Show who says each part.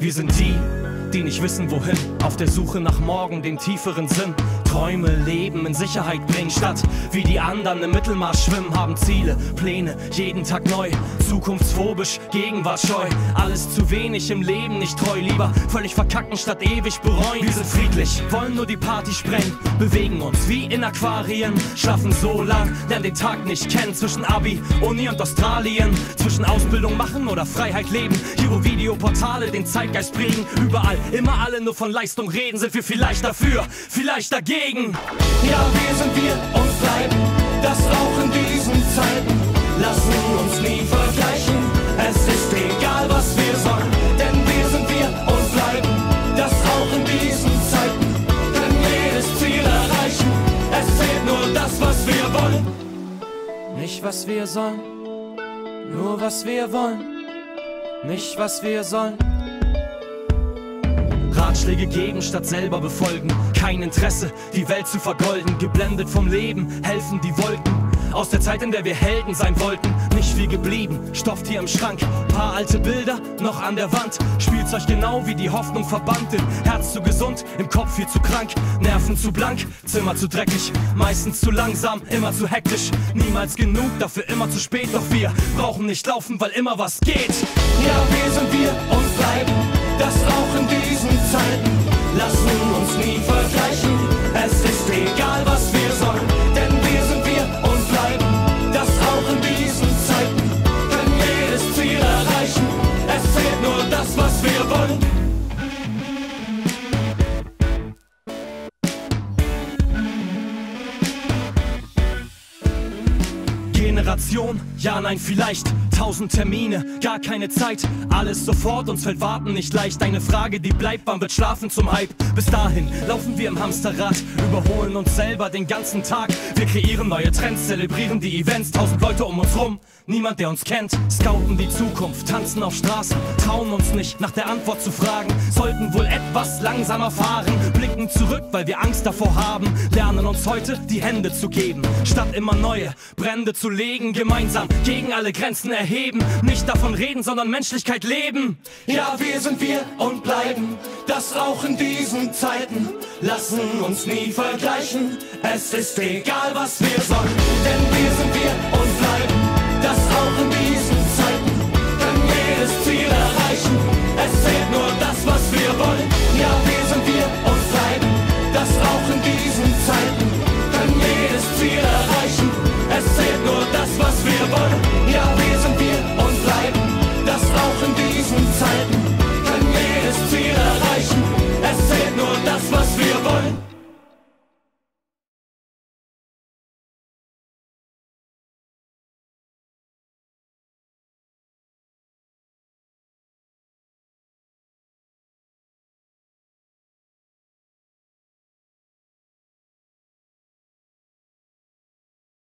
Speaker 1: Wir sind die, die nicht wissen wohin, auf der Suche nach morgen, dem tieferen Sinn. Träume, Leben in Sicherheit bringen, statt wie die anderen im Mittelmaß schwimmen, haben Ziele, Pläne, jeden Tag neu. Zukunftsphobisch, gegenwartscheu, alles zu wenig im Leben, nicht treu, lieber völlig verkacken statt ewig bereuen. Wir sind friedlich, wollen nur die Party sprengen, bewegen uns wie in Aquarien, schlafen so lang, lernen den Tag nicht kennen, zwischen Abi, Uni und Australien, zwischen Ausbildung machen oder Freiheit leben, hier wo Videoportale den Zeitgeist prägen, überall, immer alle nur von Leistung reden, sind wir vielleicht dafür, vielleicht dagegen.
Speaker 2: Ja, wir sind wir und bleiben, das auch in diesen Zeiten. Lassen uns nie vergleichen, es ist egal, was wir sollen, denn wir sind wir und bleiben, das auch in diesen Zeiten. Können jedes Ziel erreichen, es zählt nur das, was wir wollen.
Speaker 1: Nicht was wir sollen, nur was wir wollen. Nicht was wir sollen. Ratschläge geben statt selber befolgen. Kein Interesse, die Welt zu vergolden. Geblendet vom Leben, helfen die Wolken. Aus der Zeit, in der wir Helden sein wollten, nicht viel geblieben. Stofftier im Schrank, paar alte Bilder noch an der Wand. Spielzeug genau wie die Hoffnung verbannt. Im Herz zu gesund, im Kopf viel zu krank. Nerven zu blank, Zimmer zu dreckig. Meistens zu langsam, immer zu hektisch. Niemals genug, dafür immer zu spät. Doch wir brauchen nicht laufen, weil immer was geht.
Speaker 2: Ja, wir
Speaker 1: Generation, ja, nein, vielleicht. Tausend Termine, gar keine Zeit. Alles sofort, uns fällt Warten nicht leicht. Eine Frage, die bleibt, wann wird Schlafen zum Hype? Bis dahin laufen wir im Hamsterrad, überholen uns selber den ganzen Tag. Wir kreieren neue Trends, zelebrieren die Events. Tausend Leute um uns rum, niemand, der uns kennt. Scouten die Zukunft, tanzen auf Straßen, trauen uns nicht, nach der Antwort zu fragen. Sollten wohl etwas langsamer fahren, blicken zurück, weil wir Angst davor haben. Lernen uns heute die Hände zu geben, statt immer neue Brände zu legen. Gemeinsam gegen alle Grenzen erheben. Nicht davon reden, sondern Menschlichkeit leben.
Speaker 2: Ja, wir sind wir und bleiben, das auch in diesen Zeiten. Lassen uns nie vergleichen, es ist egal, was wir sollen, denn wir sind wir und